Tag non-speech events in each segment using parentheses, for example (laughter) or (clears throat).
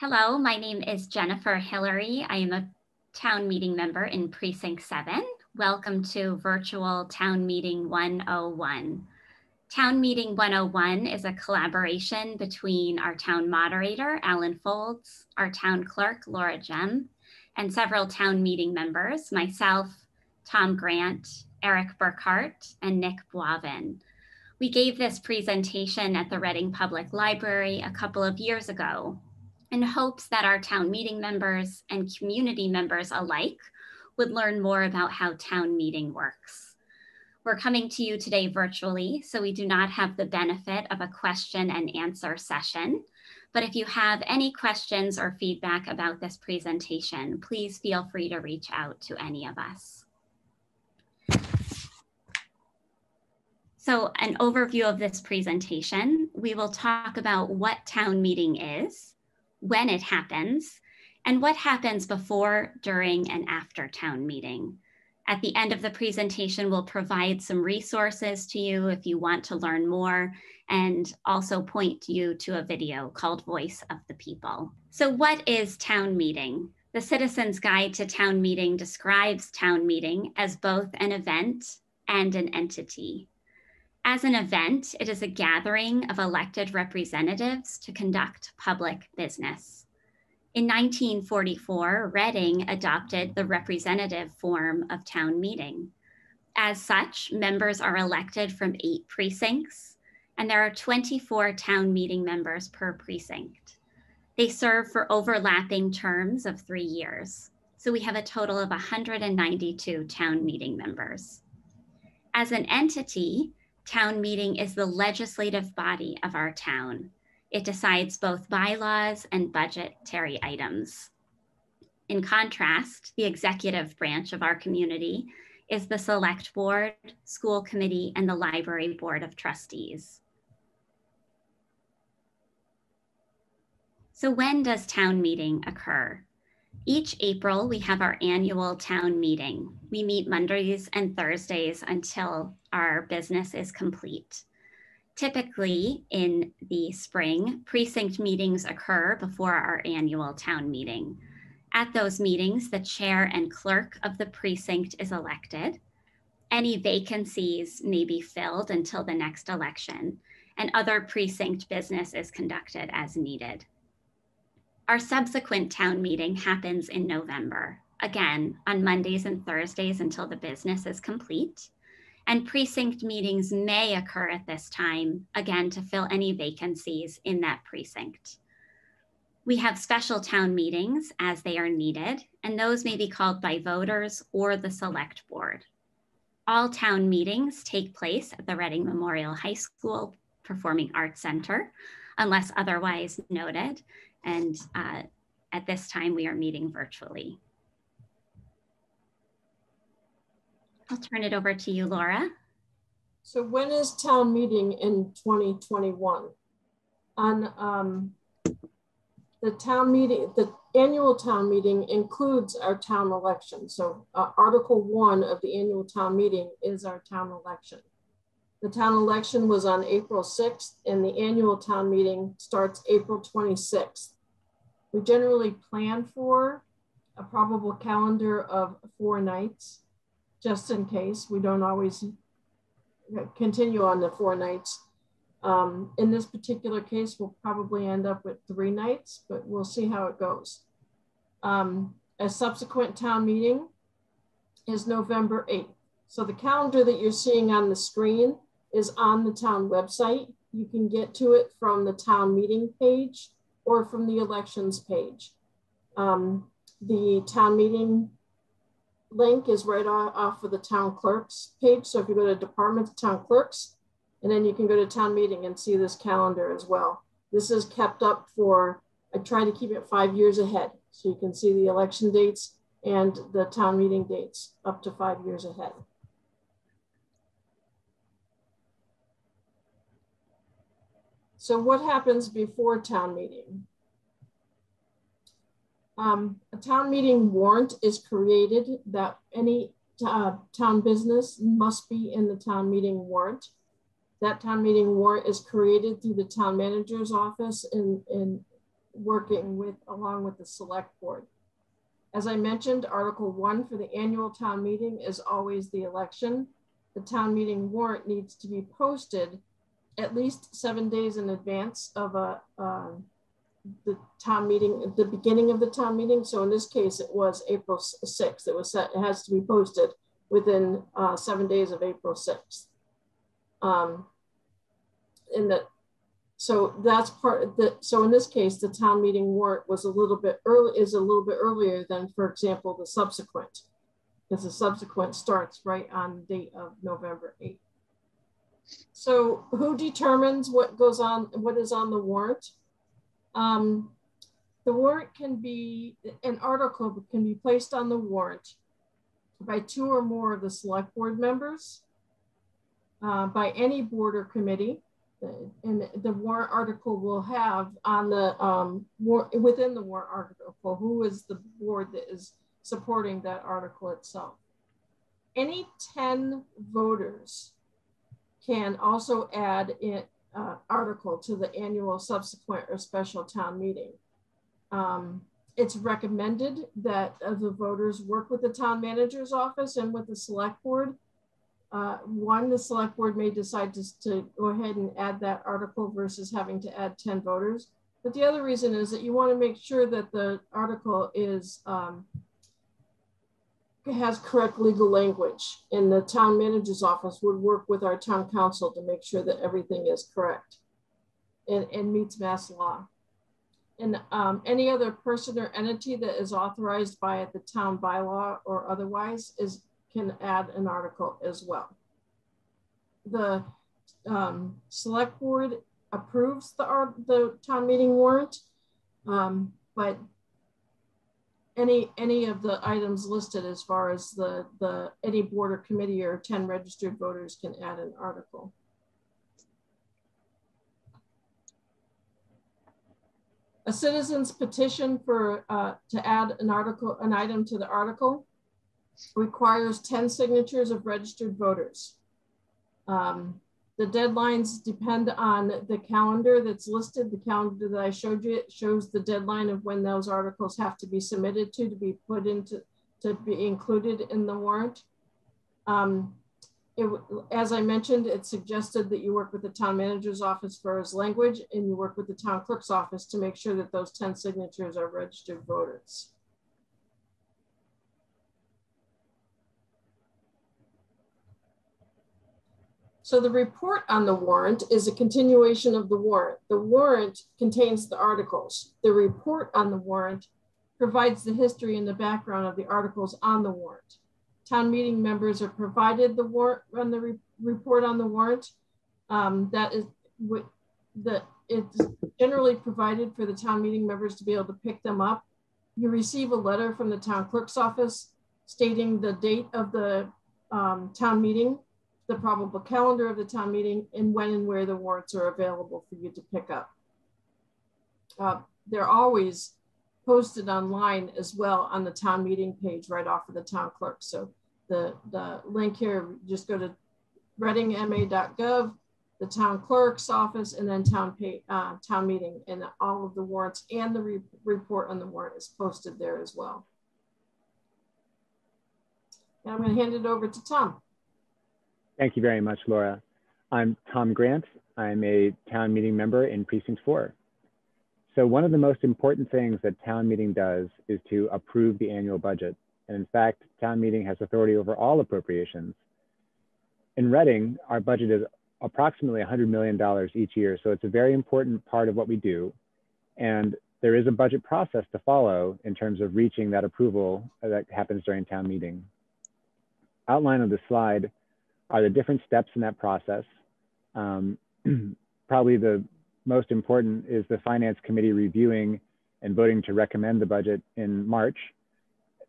Hello, my name is Jennifer Hillary. I am a town meeting member in Precinct 7. Welcome to Virtual Town Meeting 101. Town Meeting 101 is a collaboration between our town moderator, Alan Foulds, our town clerk, Laura Gemme, and several town meeting members, myself, Tom Grant, Eric Burkhart, and Nick Boivin. We gave this presentation at the Reading Public Library a couple of years ago in hopes that our town meeting members and community members alike would learn more about how town meeting works. We're coming to you today virtually, so we do not have the benefit of a question and answer session. But if you have any questions or feedback about this presentation, please feel free to reach out to any of us. So an overview of this presentation, we will talk about what town meeting is, when it happens, and what happens before, during, and after town meeting. At the end of the presentation, we'll provide some resources to you if you want to learn more and also point you to a video called Voice of the People. So what is town meeting? The Citizen's Guide to Town Meeting describes town meeting as both an event and an entity. As an event, it is a gathering of elected representatives to conduct public business. In 1944, Reading adopted the representative form of town meeting. As such, members are elected from eight precincts, and there are 24 town meeting members per precinct. They serve for overlapping terms of three years. So we have a total of 192 town meeting members. As an entity, town meeting is the legislative body of our town. It decides both bylaws and budgetary items. In contrast, the executive branch of our community is the select board, school committee, and the library board of trustees. So when does town meeting occur? Each April, we have our annual town meeting. We meet Mondays and Thursdays until our business is complete. Typically, in the spring, precinct meetings occur before our annual town meeting. At those meetings, the chair and clerk of the precinct is elected. Any vacancies may be filled until the next election, and other precinct business is conducted as needed. Our subsequent town meeting happens in November, again on Mondays and Thursdays until the business is complete. And precinct meetings may occur at this time, again, to fill any vacancies in that precinct. We have special town meetings as they are needed, and those may be called by voters or the select board. All town meetings take place at the Reading Memorial High School Performing Arts Center, unless otherwise noted. And uh, at this time, we are meeting virtually. I'll turn it over to you, Laura. So when is town meeting in 2021? On um, the town meeting, the annual town meeting includes our town election. So uh, article one of the annual town meeting is our town election. The town election was on April 6th and the annual town meeting starts April 26th. We generally plan for a probable calendar of four nights, just in case. We don't always continue on the four nights. Um, in this particular case, we'll probably end up with three nights, but we'll see how it goes. Um, a subsequent town meeting is November 8th. So the calendar that you're seeing on the screen is on the town website. You can get to it from the town meeting page or from the elections page. Um, the town meeting link is right off of the town clerk's page. So if you go to department town clerks, and then you can go to town meeting and see this calendar as well. This is kept up for, I try to keep it five years ahead. So you can see the election dates and the town meeting dates up to five years ahead. So what happens before town meeting? Um, a town meeting warrant is created that any uh, town business must be in the town meeting warrant. That town meeting warrant is created through the town manager's office in, in working with along with the select board. As I mentioned, Article 1 for the annual town meeting is always the election. The town meeting warrant needs to be posted at least seven days in advance of a, um, the town meeting, the beginning of the town meeting. So in this case, it was April 6th. It was set, it has to be posted within uh, seven days of April 6th. Um, in the so that's part of the, so in this case, the town meeting warrant was a little bit early, is a little bit earlier than, for example, the subsequent, because the subsequent starts right on the date of November 8th. So who determines what goes on, what is on the warrant? Um, the warrant can be, an article can be placed on the warrant by two or more of the select board members, uh, by any board or committee, and the warrant article will have on the um, war, within the warrant article who is the board that is supporting that article itself. Any 10 voters can also add an uh, article to the annual subsequent or special town meeting. Um, it's recommended that uh, the voters work with the town manager's office and with the select board uh, one, the select board may decide to, to go ahead and add that article versus having to add 10 voters. But the other reason is that you want to make sure that the article is um, has correct legal language and the town manager's office would work with our town counsel to make sure that everything is correct and, and meets mass law. And um, any other person or entity that is authorized by the town bylaw or otherwise is can add an article as well. The um, select board approves the, the town meeting warrant, um, but any any of the items listed as far as the, the any board or committee or 10 registered voters can add an article. A citizen's petition for uh, to add an article, an item to the article requires 10 signatures of registered voters. Um, the deadlines depend on the calendar that's listed. The calendar that I showed you shows the deadline of when those articles have to be submitted to, to be put into, to be included in the warrant. Um, it, as I mentioned, it suggested that you work with the town manager's office for his language and you work with the town clerk's office to make sure that those 10 signatures are registered voters. So the report on the warrant is a continuation of the warrant. The warrant contains the articles. The report on the warrant provides the history and the background of the articles on the warrant. Town meeting members are provided the warrant on the re report on the warrant. Um, that is the it's generally provided for the town meeting members to be able to pick them up. You receive a letter from the town clerk's office stating the date of the um, town meeting the probable calendar of the town meeting, and when and where the warrants are available for you to pick up. Uh, they're always posted online as well on the town meeting page right off of the town clerk. So the, the link here, just go to readingma.gov, the town clerk's office, and then town, pay, uh, town meeting, and all of the warrants and the re report on the warrant is posted there as well. And I'm going to hand it over to Tom. Thank you very much, Laura. I'm Tom Grant. I'm a town meeting member in Precinct 4. So one of the most important things that town meeting does is to approve the annual budget. And in fact, town meeting has authority over all appropriations. In Reading, our budget is approximately $100 million each year. So it's a very important part of what we do. And there is a budget process to follow in terms of reaching that approval that happens during town meeting. Outline of the slide are the different steps in that process. Um, (clears throat) probably the most important is the finance committee reviewing and voting to recommend the budget in March.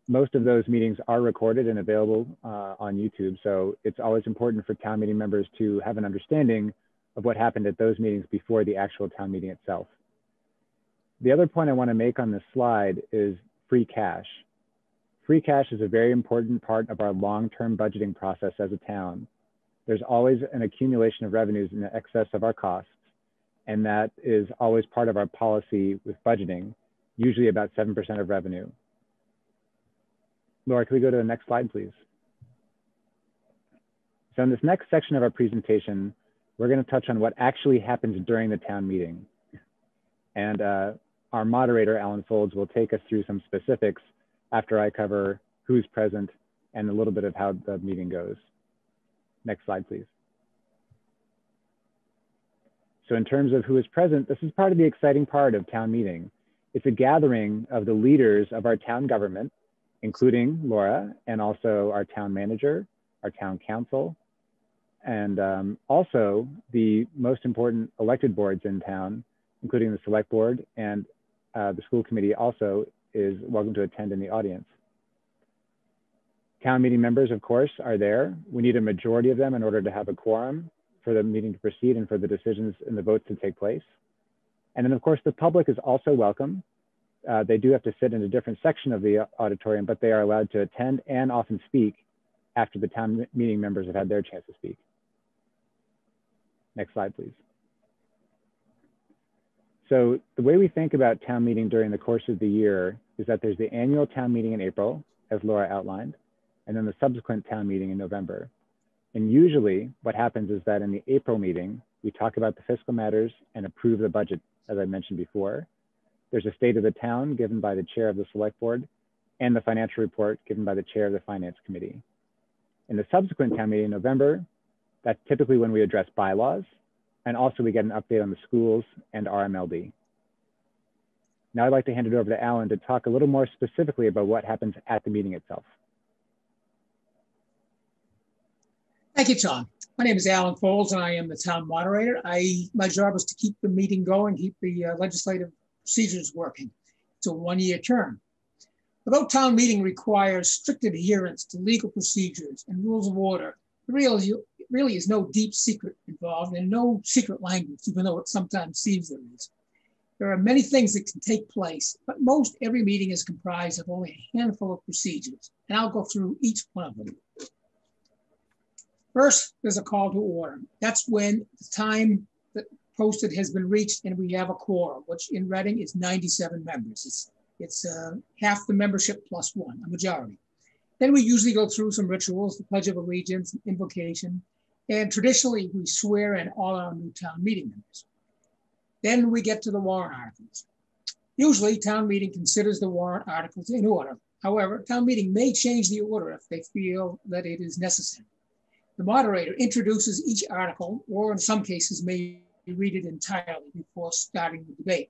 Most of those meetings are recorded and available uh, on YouTube. So it's always important for town meeting members to have an understanding of what happened at those meetings before the actual town meeting itself. The other point I wanna make on this slide is free cash. Free cash is a very important part of our long-term budgeting process as a town. There's always an accumulation of revenues in excess of our costs. And that is always part of our policy with budgeting, usually about 7% of revenue. Laura, can we go to the next slide, please? So in this next section of our presentation, we're going to touch on what actually happens during the town meeting. And uh, our moderator, Alan Foulds, will take us through some specifics after I cover who's present and a little bit of how the meeting goes. Next slide, please. So in terms of who is present, this is part of the exciting part of town meeting. It's a gathering of the leaders of our town government, including Laura and also our town manager, our town counsel, and um, also the most important elected boards in town, including the select board and uh, the school committee also is welcome to attend in the audience. Town meeting members, of course, are there. We need a majority of them in order to have a quorum for the meeting to proceed and for the decisions and the votes to take place. And then, of course, the public is also welcome. Uh, they do have to sit in a different section of the auditorium, but they are allowed to attend and often speak after the town meeting members have had their chance to speak. Next slide, please. So the way we think about town meeting during the course of the year is that there's the annual town meeting in April, as Laura outlined, and then the subsequent town meeting in November. And usually what happens is that in the April meeting, we talk about the fiscal matters and approve the budget, as I mentioned before. There's a state of the town given by the chair of the select board and the financial report given by the chair of the finance committee. In the subsequent town meeting in November, that's typically when we address bylaws and also we get an update on the schools and RMLD. Now I'd like to hand it over to Alan to talk a little more specifically about what happens at the meeting itself. Thank you, Tom. My name is Alan Foulds, and I am the town moderator. I my job is to keep the meeting going, keep the uh, legislative procedures working. It's a one-year term. Although town meeting requires strict adherence to legal procedures and rules of order, the real really is no deep secret involved and no secret language, even though it sometimes seems there is. There are many things that can take place, but most every meeting is comprised of only a handful of procedures, and I'll go through each one of them. First, there's a call to order. That's when the time that posted has been reached and we have a quorum, which in Reading is 97 members. It's, it's uh, half the membership plus one, a majority. Then we usually go through some rituals, the Pledge of Allegiance, invocation, and traditionally, we swear in all our new town meeting members. Then we get to the warrant articles. Usually, town meeting considers the warrant articles in order. However, town meeting may change the order if they feel that it is necessary. The moderator introduces each article, or in some cases, may read it entirely before starting the debate.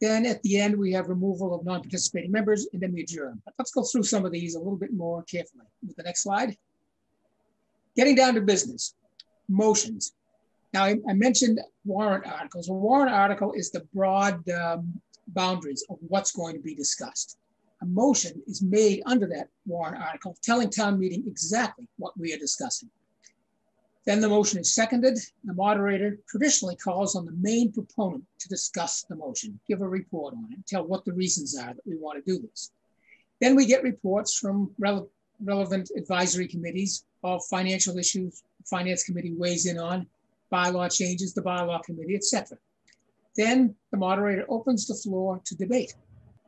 Then at the end, we have removal of non-participating members, and then we adjourn. But let's go through some of these a little bit more carefully. With the next slide. Getting down to business, motions. Now, I, I mentioned warrant articles. A warrant article is the broad um, boundaries of what's going to be discussed. A motion is made under that warrant article, telling town meeting exactly what we are discussing. Then the motion is seconded. The moderator traditionally calls on the main proponent to discuss the motion, give a report on it, tell what the reasons are that we want to do this. Then we get reports from rele relevant advisory committees of financial issues, finance committee weighs in on, bylaw changes, the bylaw committee, etc. Then the moderator opens the floor to debate.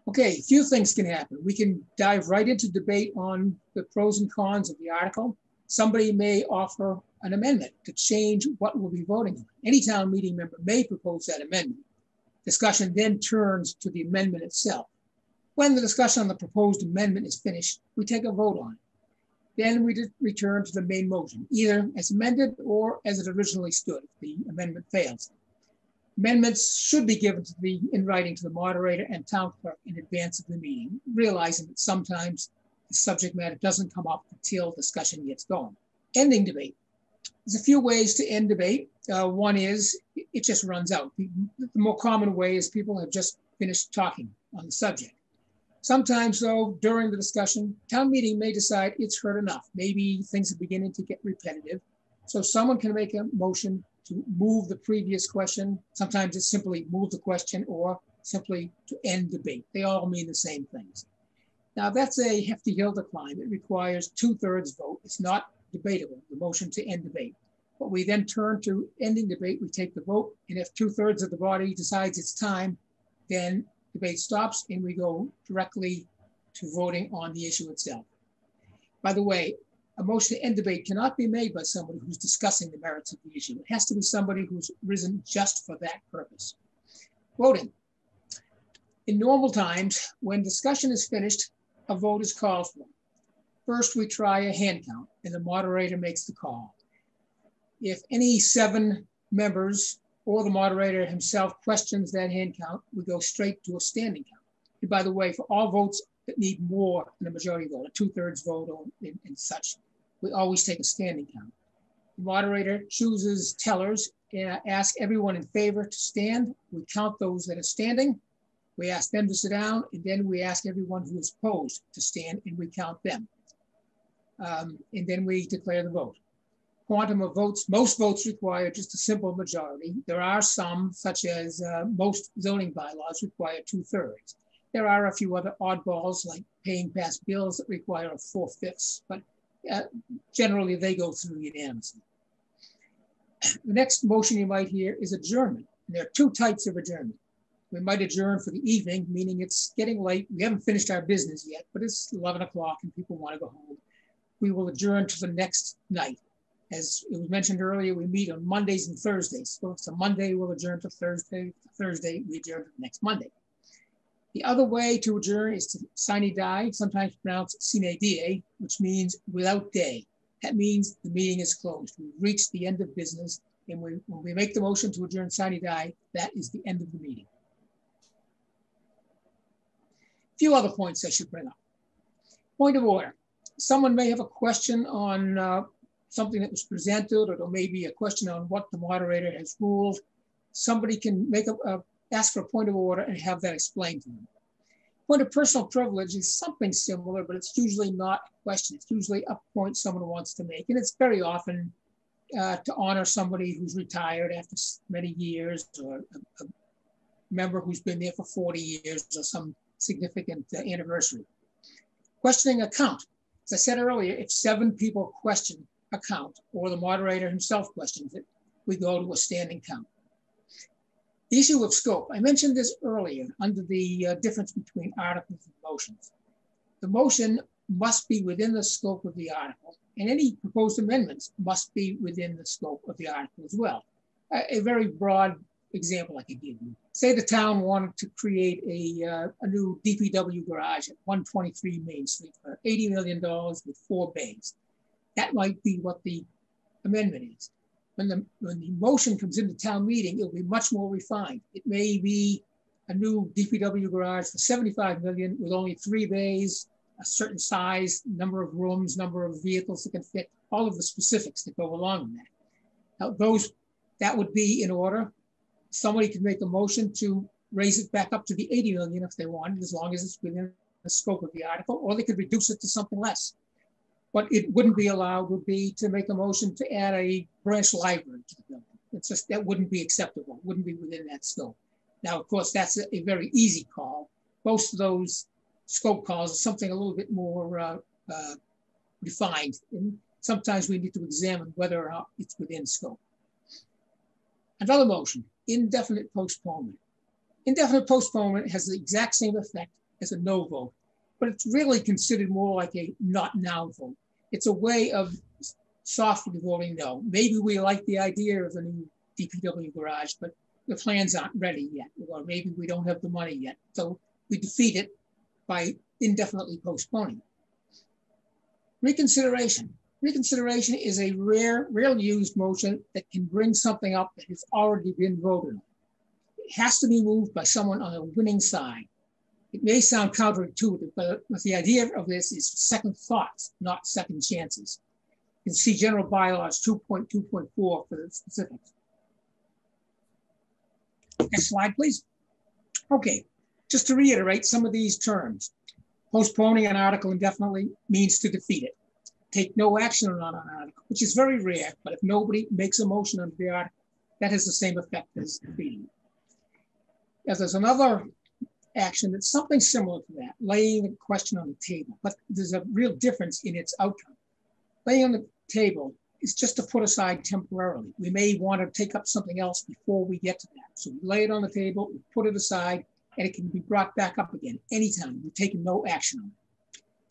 Okay, a few things can happen. We can dive right into debate on the pros and cons of the article. Somebody may offer an amendment to change what we'll be voting on. Any town meeting member may propose that amendment. Discussion then turns to the amendment itself. When the discussion on the proposed amendment is finished, we take a vote on it. Then we return to the main motion, either as amended or as it originally stood if the amendment fails. Amendments should be given to the, in writing to the moderator and town clerk in advance of the meeting, realizing that sometimes the subject matter doesn't come up until discussion gets going. Ending debate. There's a few ways to end debate. Uh, one is it just runs out. The more common way is people have just finished talking on the subject. Sometimes, though, during the discussion, town meeting may decide it's heard enough. Maybe things are beginning to get repetitive. So someone can make a motion to move the previous question. Sometimes it's simply move the question or simply to end debate. They all mean the same things. Now that's a hefty hill to climb. It requires two thirds vote. It's not debatable, the motion to end debate. But we then turn to ending debate, we take the vote, and if two thirds of the body decides it's time, then debate stops and we go directly to voting on the issue itself. By the way, a motion to end debate cannot be made by somebody who's discussing the merits of the issue. It has to be somebody who's risen just for that purpose. Voting. In normal times, when discussion is finished, a vote is called for. First, we try a hand count and the moderator makes the call. If any seven members or the moderator himself questions that hand count, we go straight to a standing count. And by the way, for all votes that need more than a majority vote, a two-thirds vote or and, such, we always take a standing count. The moderator chooses tellers and ask everyone in favor to stand. We count those that are standing. We ask them to sit down, and then we ask everyone who is opposed to stand, and we count them. Um, and then we declare the vote. Quantum of votes, most votes require just a simple majority. There are some, such as uh, most zoning bylaws, require two thirds. There are a few other oddballs like paying past bills that require a four fifths, but uh, generally they go through unanimously. The next motion you might hear is adjournment. And there are two types of adjournment. We might adjourn for the evening, meaning it's getting late. We haven't finished our business yet, but it's 11 o'clock and people want to go home. We will adjourn to the next night. As it was mentioned earlier, we meet on Mondays and Thursdays. So it's a Monday, we'll adjourn to Thursday. Thursday, we adjourn to next Monday. The other way to adjourn is to sine die, sometimes pronounced sine die, which means without day. That means the meeting is closed. We've reached the end of business. And we, when we make the motion to adjourn sine die, that is the end of the meeting. A few other points I should bring up. Point of order. Someone may have a question on uh, something that was presented, or there may be a question on what the moderator has ruled. Somebody can make a, a ask for a point of order and have that explained to them. Point of personal privilege is something similar, but it's usually not a question. It's usually a point someone wants to make. And it's very often uh, to honor somebody who's retired after many years or a, a, member who's been there for 40 years or some significant uh, anniversary. Questioning a count. As I said earlier, if seven people question a count or the moderator himself questions it, we go to a standing count. The issue of scope, I mentioned this earlier under the uh, difference between articles and motions. The motion must be within the scope of the article, and any proposed amendments must be within the scope of the article as well. A, a very broad example I could give you. Say the town wanted to create a, uh, a new DPW garage at 123 Main Street for $80 million with four bays. That might be what the amendment is when the, when the motion comes into town meeting, it'll be much more refined. It may be a new DPW garage for 75 million with only three bays, a certain size, number of rooms, number of vehicles that can fit, all of the specifics that go along with that. Now those, that would be in order. Somebody could make a motion to raise it back up to the 80 million if they wanted, as long as it's within the scope of the article, or they could reduce it to something less. What it wouldn't be allowed would be to make a motion to add a branch library to the building. It's just, that wouldn't be acceptable, wouldn't be within that scope. Now, of course, that's a, a very easy call. Most of those scope calls are something a little bit more uh, uh, refined. And sometimes we need to examine whether or not it's within scope. Another motion, indefinite postponement. Indefinite postponement has the exact same effect as a no vote but it's really considered more like a not now vote. It's a way of softly voting no. Maybe we like the idea of a new DPW garage, but the plans aren't ready yet, or maybe we don't have the money yet. So we defeat it by indefinitely postponing. Reconsideration. Reconsideration is a rare, rarely used motion that can bring something up that has already been voted on. It has to be moved by someone on the winning side. It may sound counterintuitive, but, but the idea of this is second thoughts, not second chances. You can see general bylaws 2.2.4 for the specifics. Next slide, please. Okay, just to reiterate some of these terms. Postponing an article indefinitely means to defeat it. Take no action on an article, which is very rare, but if nobody makes a motion on the article, that has the same effect as defeating it. As there's another action that's something similar to that, laying a question on the table, but there's a real difference in its outcome. Laying on the table is just to put aside temporarily. We may want to take up something else before we get to that. So we lay it on the table, we put it aside, and it can be brought back up again anytime. We're taking no action on it.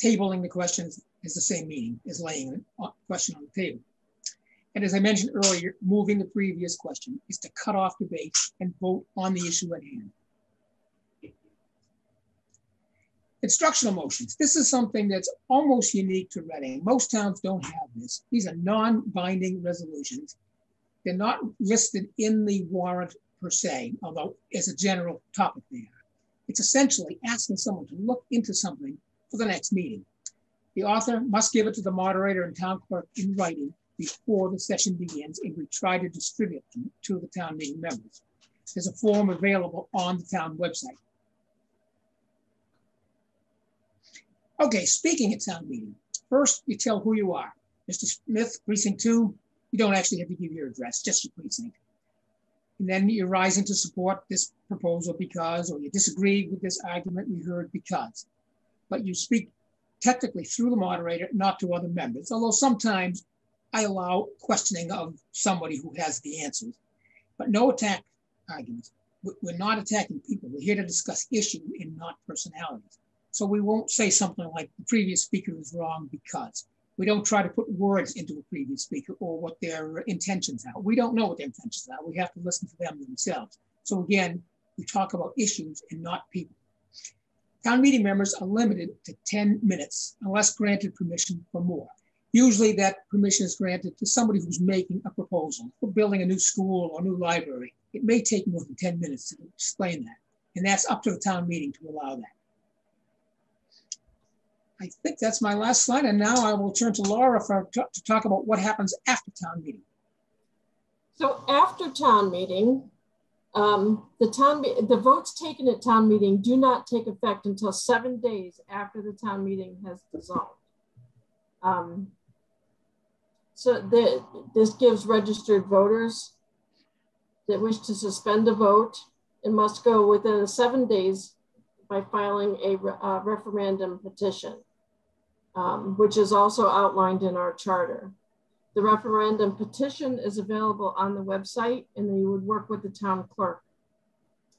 Tabling the questions is the same meaning as laying a question on the table. And as I mentioned earlier, moving the previous question is to cut off debate and vote on the issue at hand. Instructional motions. This is something that's almost unique to Reading. Most towns don't have this. These are non-binding resolutions. They're not listed in the warrant per se, although as a general topic they are. It's essentially asking someone to look into something for the next meeting. The author must give it to the moderator and town clerk in writing before the session begins, and we try to distribute them to the town meeting members. There's a form available on the town website. Okay, speaking at town meeting, first you tell who you are. Mr. Smith, precinct two, you don't actually have to give your address, just your precinct. And then you rise into support this proposal because, or you disagree with this argument we heard because. But you speak technically through the moderator, not to other members, although sometimes I allow questioning of somebody who has the answers, but no attack arguments. We're not attacking people. We're here to discuss issue and not personalities. So we won't say something like the previous speaker is wrong because. We don't try to put words into a previous speaker or what their intentions are. We don't know what their intentions are. We have to listen to them themselves. So again, we talk about issues and not people. Town meeting members are limited to 10 minutes unless granted permission for more. Usually that permission is granted to somebody who's making a proposal for building a new school or new library. It may take more than 10 minutes to explain that. And that's up to the town meeting to allow that. I think that's my last slide. And now I will turn to Laura for, to talk about what happens after town meeting. So after town meeting, um, the town the votes taken at town meeting do not take effect until seven days after the town meeting has dissolved. Um, so the, this gives registered voters that wish to suspend a vote and must go within seven days by filing a uh, referendum petition um, which is also outlined in our charter. The referendum petition is available on the website and you would work with the town clerk.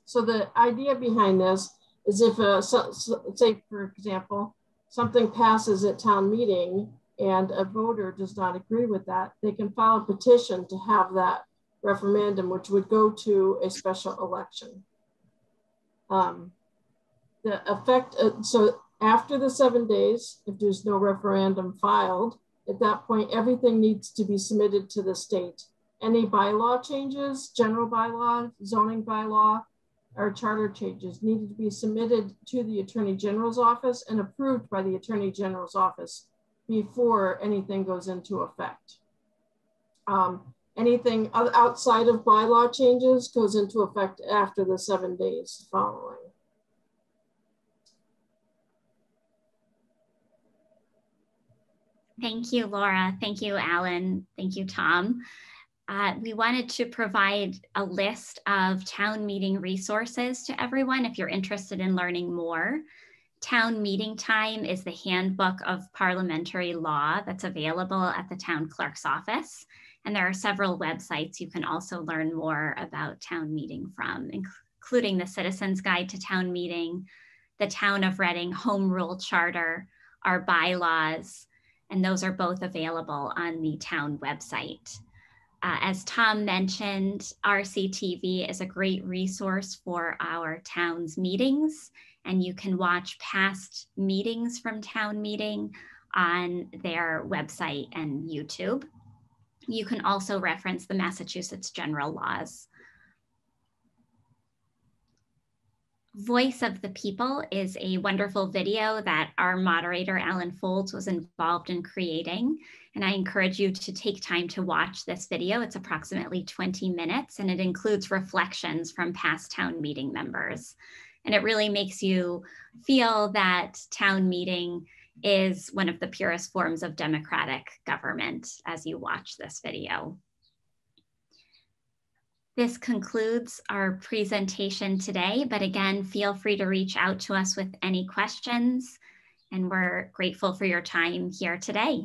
So the idea behind this is if, a, so, so, say for example, something passes at town meeting and a voter does not agree with that, they can file a petition to have that referendum, which would go to a special election. Um, the effect, uh, so after the seven days, if there's no referendum filed, at that point, everything needs to be submitted to the state. Any bylaw changes, general bylaw, zoning bylaw, or charter changes needed to be submitted to the Attorney General's office and approved by the Attorney General's office before anything goes into effect. Um, anything outside of bylaw changes goes into effect after the seven days following. Thank you, Laura. Thank you, Alan. Thank you, Tom. Uh, we wanted to provide a list of town meeting resources to everyone if you're interested in learning more. Town meeting time is the handbook of parliamentary law that's available at the town clerk's office. And there are several websites you can also learn more about town meeting from, including the Citizens Guide to Town Meeting, the Town of Reading Home Rule Charter, our bylaws, and those are both available on the town website. Uh, as Tom mentioned, RCTV is a great resource for our town's meetings, and you can watch past meetings from town meeting on their website and YouTube. You can also reference the Massachusetts general laws. Voice of the People is a wonderful video that our moderator, Alan Foulds, was involved in creating. And I encourage you to take time to watch this video. It's approximately 20 minutes and it includes reflections from past town meeting members. And it really makes you feel that town meeting is one of the purest forms of democratic government as you watch this video. This concludes our presentation today, but again, feel free to reach out to us with any questions and we're grateful for your time here today.